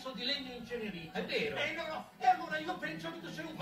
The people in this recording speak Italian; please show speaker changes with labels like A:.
A: pezzo di legno incenerito.
B: È eh, vero.
A: Eh, no, no, e allora io penso che tu sei un